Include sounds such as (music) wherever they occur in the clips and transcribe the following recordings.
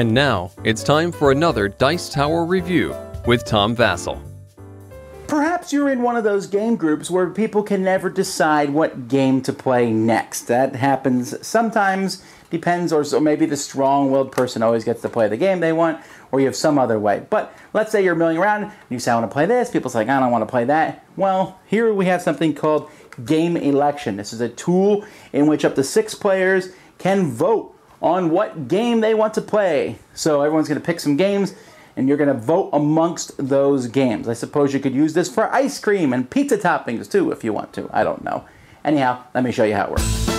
And now it's time for another Dice Tower review with Tom Vasel. Perhaps you're in one of those game groups where people can never decide what game to play next. That happens sometimes, depends, or so maybe the strong willed person always gets to play the game they want, or you have some other way. But let's say you're milling around and you say, I want to play this. People say, I don't want to play that. Well, here we have something called Game Election. This is a tool in which up to six players can vote on what game they want to play. So everyone's going to pick some games and you're going to vote amongst those games. I suppose you could use this for ice cream and pizza toppings too if you want to. I don't know. Anyhow, let me show you how it works.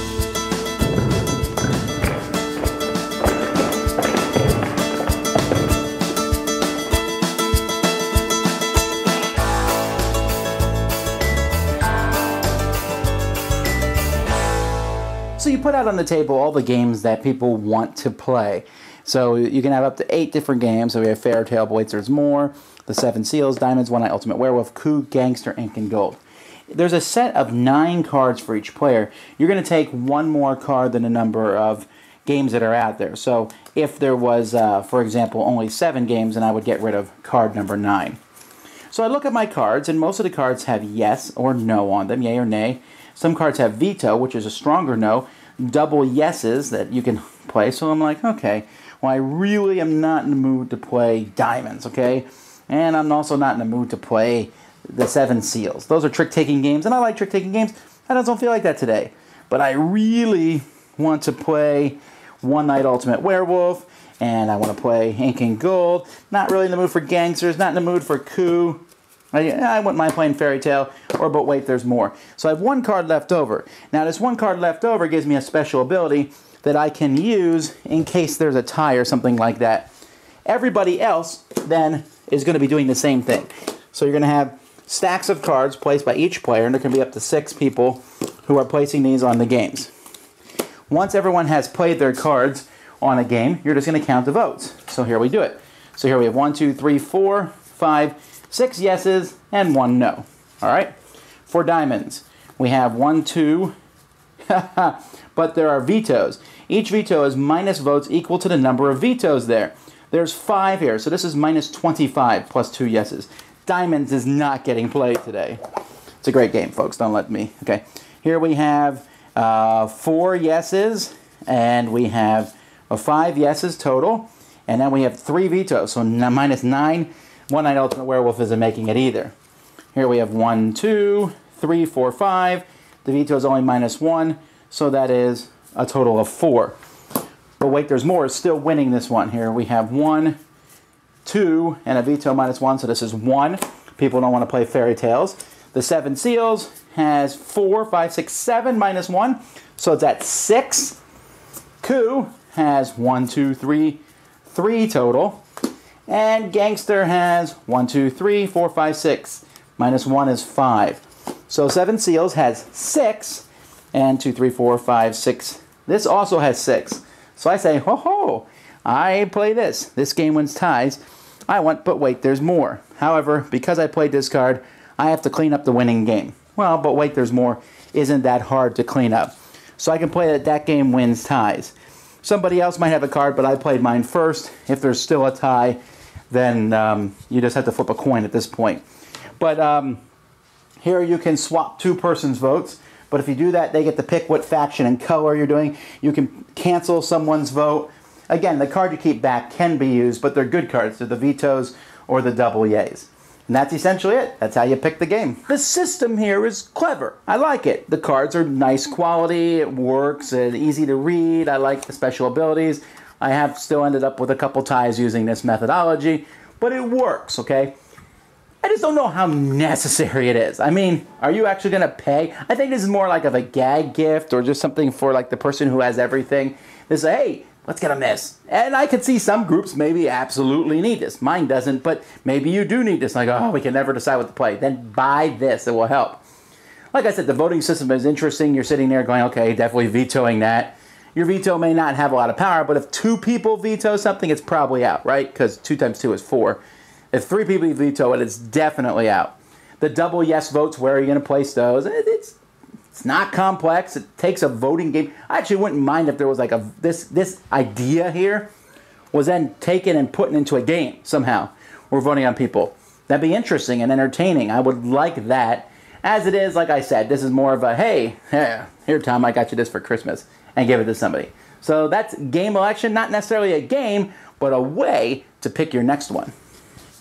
So you put out on the table all the games that people want to play. So you can have up to eight different games. So we have Fairy Tale, Wait There's More, The Seven Seals, Diamonds, One Night Ultimate Werewolf, Coup, Gangster, Ink and Gold. There's a set of nine cards for each player. You're going to take one more card than the number of games that are out there. So if there was, uh, for example, only seven games, then I would get rid of card number nine. So I look at my cards, and most of the cards have yes or no on them, yay or nay. Some cards have veto, which is a stronger no, double yeses that you can (laughs) play. So I'm like, okay, well, I really am not in the mood to play diamonds, okay? And I'm also not in the mood to play the seven seals. Those are trick taking games, and I like trick taking games. I just don't feel like that today. But I really want to play One Night Ultimate Werewolf, and I want to play Ink and Gold. Not really in the mood for gangsters, not in the mood for coup. I, I wouldn't mind playing Fairy Tale, or but wait, there's more. So I have one card left over. Now, this one card left over gives me a special ability that I can use in case there's a tie or something like that. Everybody else then is going to be doing the same thing. So you're going to have stacks of cards placed by each player, and there can be up to six people who are placing these on the games. Once everyone has played their cards on a game, you're just going to count the votes. So here we do it. So here we have one, two, three, four, five, six yeses, and one no. All right? For diamonds, we have one, two, (laughs) but there are vetoes. Each veto is minus votes equal to the number of vetoes there. There's five here, so this is minus 25 plus two yeses. Diamonds is not getting played today. It's a great game, folks. Don't let me. Okay, here we have uh, four yeses, and we have uh, five yeses total, and then we have three vetoes, so minus nine. One Night Ultimate Werewolf isn't making it either. Here we have one, two, three, four, five. The veto is only minus one, so that is a total of four. But wait, there's more. It's still winning this one here. We have one, two, and a veto minus one, so this is one. People don't want to play fairy tales. The seven seals has four, five, six, seven minus one, so it's at six. Coup has one, two, three, three total. And Gangster has one, two, three, four, five, six. Minus one is five. So Seven Seals has six, and two, three, four, five, six. This also has six. So I say, ho ho, I play this. This game wins ties. I want, but wait, there's more. However, because I played this card, I have to clean up the winning game. Well, but wait, there's more. Isn't that hard to clean up? So I can play that that game wins ties. Somebody else might have a card, but I played mine first. If there's still a tie, then um, you just have to flip a coin at this point. But um, here you can swap two persons' votes. But if you do that, they get to pick what faction and color you're doing. You can cancel someone's vote. Again, the card you keep back can be used, but they're good cards. They're the vetoes or the double yays. And that's essentially it. That's how you pick the game. The system here is clever. I like it. The cards are nice quality. It works. It's easy to read. I like the special abilities. I have still ended up with a couple ties using this methodology, but it works, okay? I just don't know how necessary it is. I mean, are you actually going to pay? I think this is more like of a gag gift or just something for like the person who has everything. They say, hey, let's get them this. And I could see some groups maybe absolutely need this. Mine doesn't, but maybe you do need this. Like, oh, we can never decide what to play. Then buy this, it will help. Like I said, the voting system is interesting. You're sitting there going, okay, definitely vetoing that. Your veto may not have a lot of power, but if two people veto something, it's probably out, right? Because two times two is four. If three people veto it, it's definitely out. The double yes votes, where are you going to place those? It's it's not complex. It takes a voting game. I actually wouldn't mind if there was like a this this idea here was then taken and put into a game somehow. We're voting on people. That'd be interesting and entertaining. I would like that. As it is, like I said, this is more of a hey, (laughs) here, Tom, I got you this for Christmas, and give it to somebody. So that's game election, not necessarily a game, but a way to pick your next one.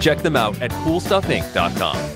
Check them out at CoolStuffInc.com.